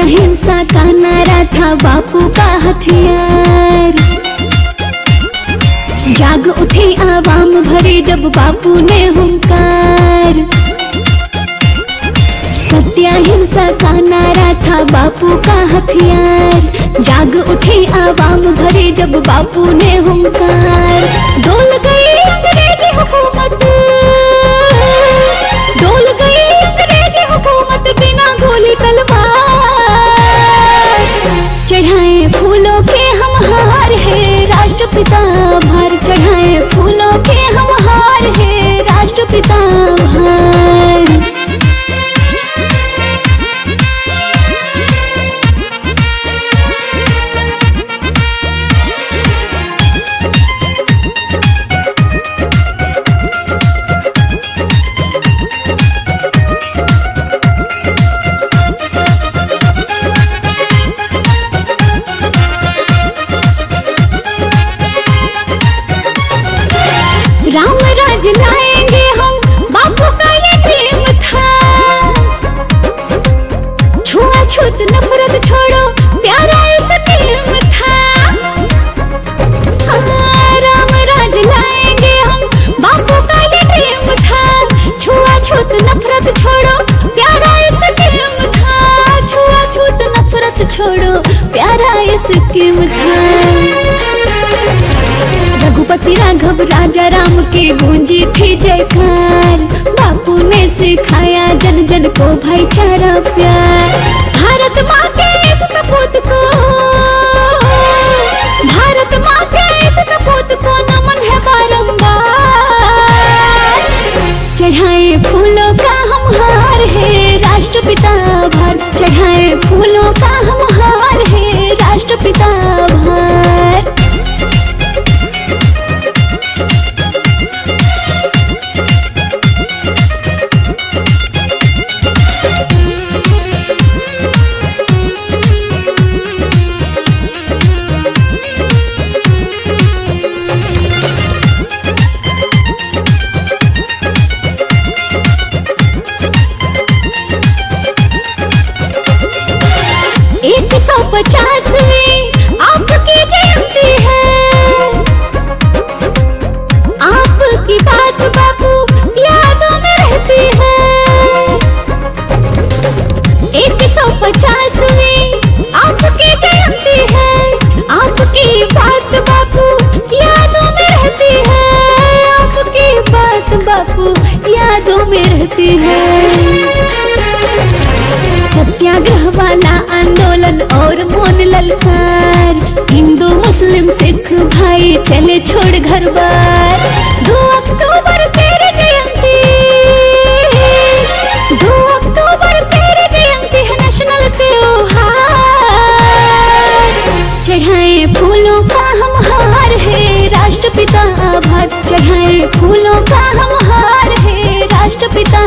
सत्य हिंसा का नारा था बापू का हथियार। जाग उठी आवाम भरे जब बापू ने हुंकार। सत्य हिंसा का नारा था बापू का हथियार। जाग उठी आवाम भरे जब बापू ने हुंकार। डोल गई अंग्रेज़ी हुकूमत राष्ट्रपिता भार चढ़ाए फूलों के हम हार है। राष्ट्रपिता राज लाएँगे हम बापू का ये ड्रीम था। नफरत छोड़ो प्यारा इस टीम था। हाँ, राम राज लाएँगे हम बापू का ये ड्रीम था। नफरत छोड़ो प्यारा इस टीम था। नफरत छोड़ो प्यारा टीम था। रघुपति राघव राजा राम के गूंजी थी जयकार। बापू ने सिखाया जन जन को भाईचारा प्यार। भारत माँ के इस सपूत को, भारत माँ के इस सपूत को नमन है बारंबार। चढ़ाए फूलों का हम हार है राष्ट्रपिता भार चढ़ाए फूलों का हम हार है राष्ट्रपिता रहती है। सत्याग्रह वाला आंदोलन और मौन ललकार। हिंदू, मुस्लिम, सिख भाई, चले छोड़ घर बार। दो अक्टूबर तेरी जयंती। दो अक्टूबर तेरी जयंती है नेशनल त्योहार। चढ़ाए फूलों का हम हार है। राष्ट्रपिता आभार। चढ़ाए फूलों का हम हार। राष्ट्रपिता